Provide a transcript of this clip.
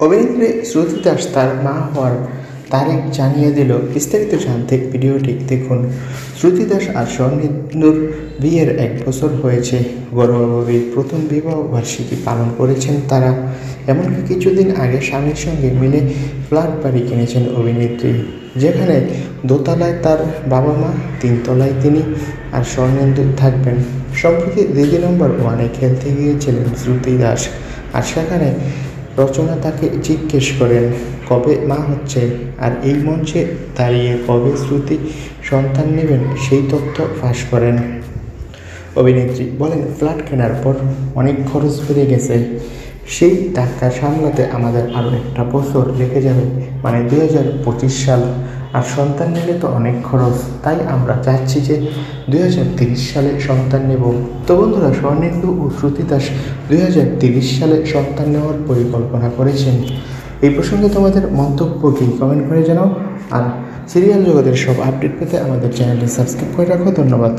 অভিনেত্রী শ্রুতি দাস তার মা হওয়ার তারিখ জানিয়ে দিল বিস্তারিত জানতে ভিডিওটি দেখুন। শ্রুতি দাস আর স্বর্ণেন্দুর বিয়ের এক বছর হয়েছে। গৌরবাবীর প্রথম বিবাহ বার্ষিকী পালন করেছেন তারা। এমনকি কিছুদিন আগে স্বামীর সঙ্গে মিলে ফ্ল্যাট বাড়ি কিনেছেন অভিনেত্রী, যেখানে দোতলায় তার বাবা মা তিনতলায় তিনি আর স্বর্ণেন্দু থাকবেন। সম্প্রতি দিদি নম্বর ওয়ানে খেলতে গিয়েছিলেন শ্রুতি দাস। আর সেখানে রচনা তাকে জিজ্ঞেস করেন, কবে মা হচ্ছে? আর এই মঞ্চে দাঁড়িয়ে কবে শ্রুতি সন্তান নেবেন? সেই তথ্য ফাঁস করেন। অভিনেত্রী বলেন, ফ্ল্যাট কেনার পর অনেক খরচ বেড়ে গেছে। সেই টাকা সামলাতে আমাদের আরও একটা বছর লেগে যাবে মানে দু হাজার পঁচিশ সাল। আর সন্তান নিলে তো অনেক খরচ। তাই আমরা চাচ্ছি যে দুই সালে সন্তান নেব। তো বন্ধুরা, স্বর্ণেন্দু ও শ্রুতি দাস দুই সালে সন্তান নেওয়ার পরিকল্পনা করেছেন। এই প্রসঙ্গে তোমাদের মন্তব্য কি কমেন্ট করে জানাও। আর সিরিয়াল জগতের সব আপডেট পেতে আমাদের চ্যানেলটি সাবস্ক্রাইব করে রাখো। ধন্যবাদ।